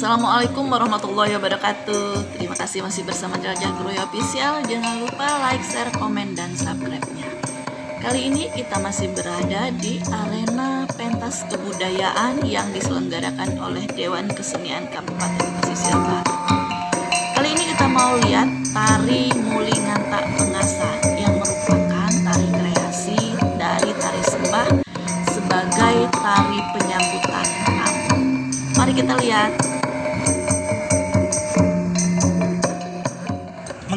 Assalamualaikum warahmatullahi wabarakatuh. Terima kasih masih bersama Jelajah Groy Official. Jangan lupa like, share, komen, dan subscribe-nya. Kali ini kita masih berada di arena pentas kebudayaan yang diselenggarakan oleh Dewan Kesenian Kabupaten Pesisir Barat. Kali ini kita mau lihat tari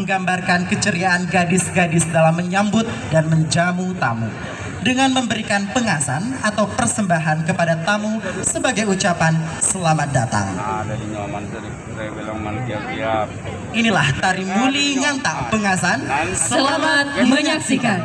menggambarkan keceriaan gadis-gadis dalam menyambut dan menjamu tamu dengan memberikan pengasan atau persembahan kepada tamu sebagai ucapan selamat datang. Inilah tari muli ngantak pengasan. Selamat menyaksikan.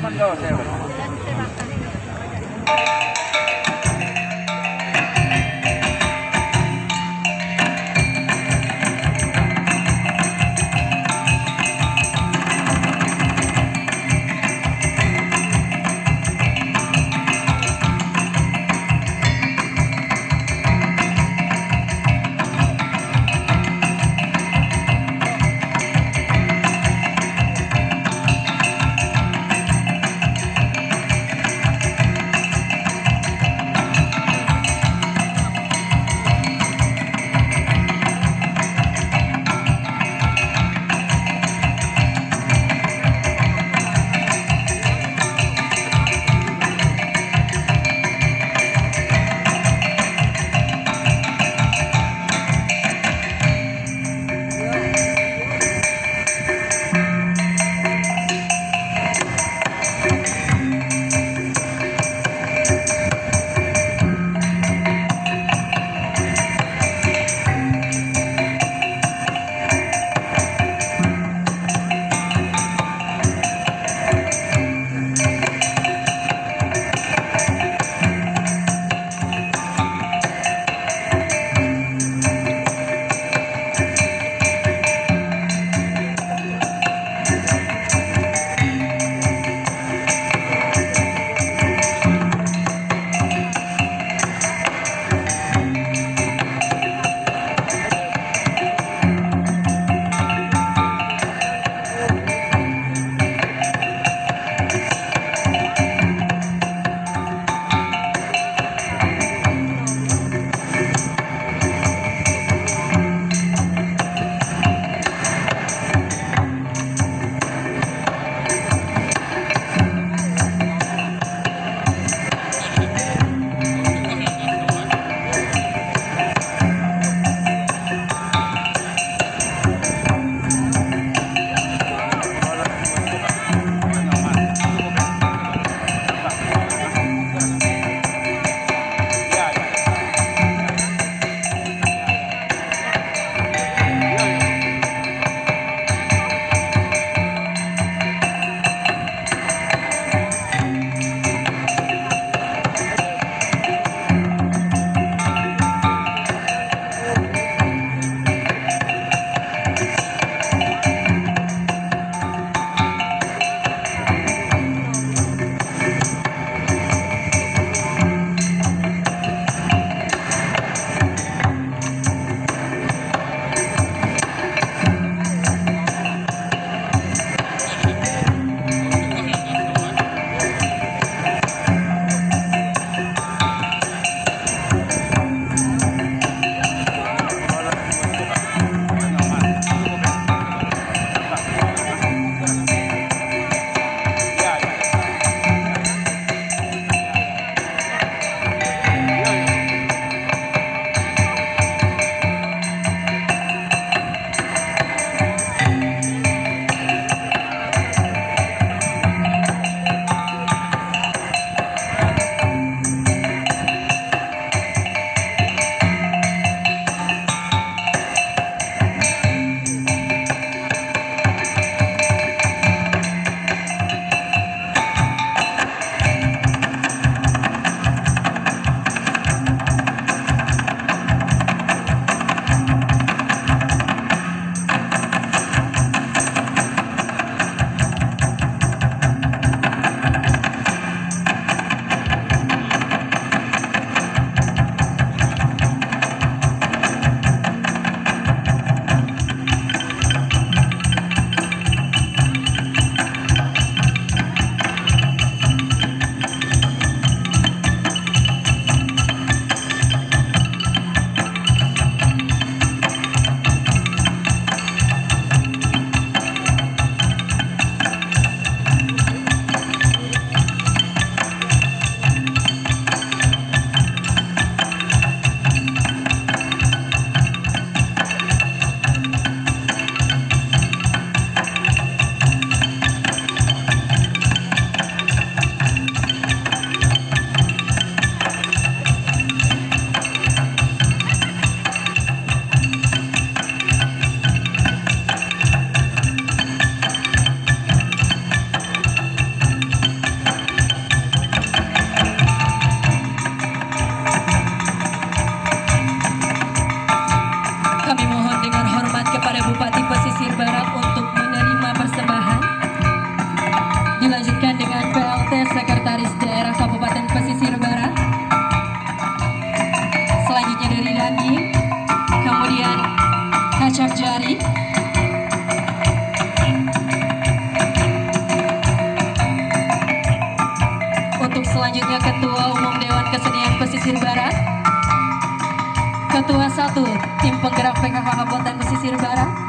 Satu tim penggerak PKK Kabupaten Pesisir Barat